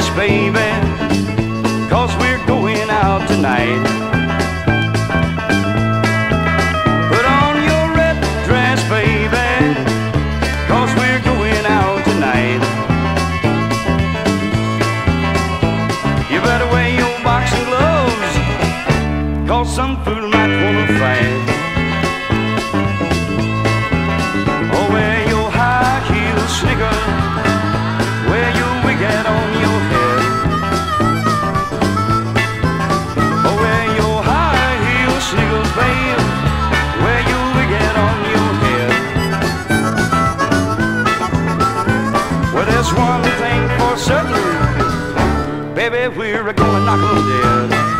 dress, baby, cause we're going out tonight. Put on your red dress, baby, cause we're going out tonight. You better wear your boxing gloves, cause some fool might wanna fight. Baby, we're a-goin' on dead.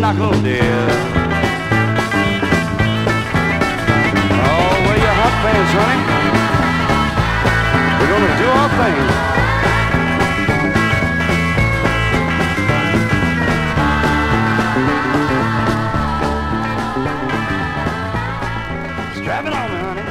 knuckle, dear. Oh, wear your hot pants, honey. We're gonna do our thing. Strap it on, honey.